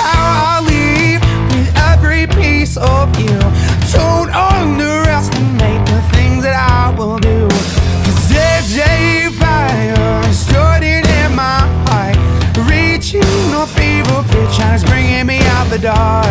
how I leave with every piece of you. Don't underestimate the things that I will do. Cause there's a fire starting in my heart, reaching a fever pitch and it's bringing me out the dark.